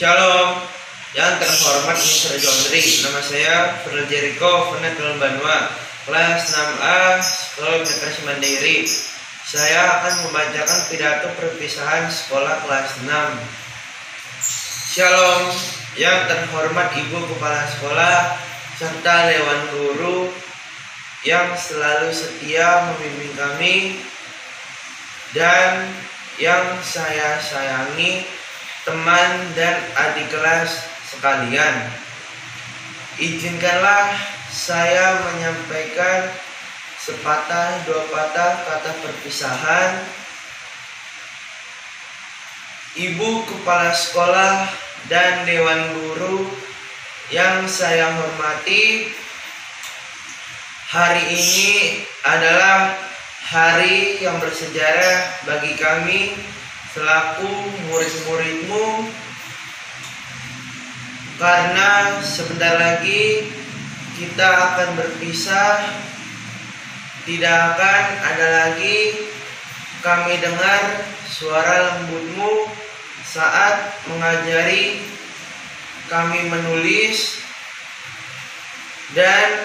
Shalom, yang terhormat Mr. Jondri. Nama saya Jericho, Fenet Banua, kelas 6A, Sekolah Universitas Mandiri. Saya akan membacakan pidato perpisahan sekolah kelas 6. Shalom, yang terhormat Ibu Kepala Sekolah serta Dewan Guru yang selalu setia membimbing kami dan yang saya sayangi teman dan adik kelas sekalian. Izinkanlah saya menyampaikan sepatah dua patah kata perpisahan. Ibu kepala sekolah dan dewan guru yang saya hormati, hari ini adalah hari yang bersejarah bagi kami selaku murid-muridmu karena sebentar lagi kita akan berpisah tidak akan ada lagi kami dengar suara lembutmu saat mengajari kami menulis dan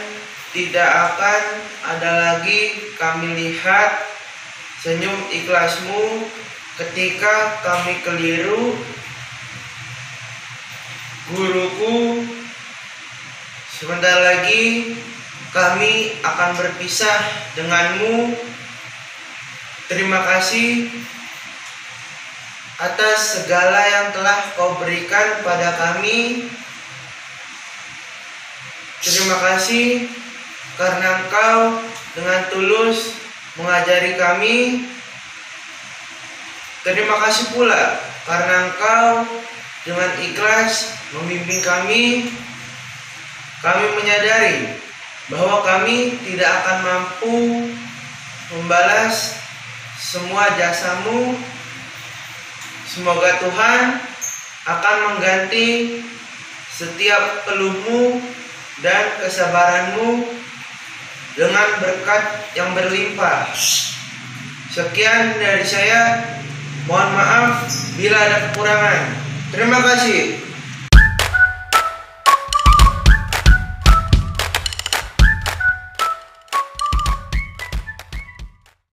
tidak akan ada lagi kami lihat senyum ikhlasmu ketika kami keliru guruku sebentar lagi kami akan berpisah denganmu. Terima kasih atas segala yang telah kau berikan pada kami. Terima kasih karena engkau dengan tulus mengajari kami Terima kasih pula karena Engkau dengan ikhlas membimbing kami. Kami menyadari bahwa kami tidak akan mampu membalas semua jasamu. Semoga Tuhan akan mengganti setiap peluhmu dan kesabaranmu dengan berkat yang berlimpah. Sekian dari saya. Mohon maaf bila ada kekurangan. Terima kasih.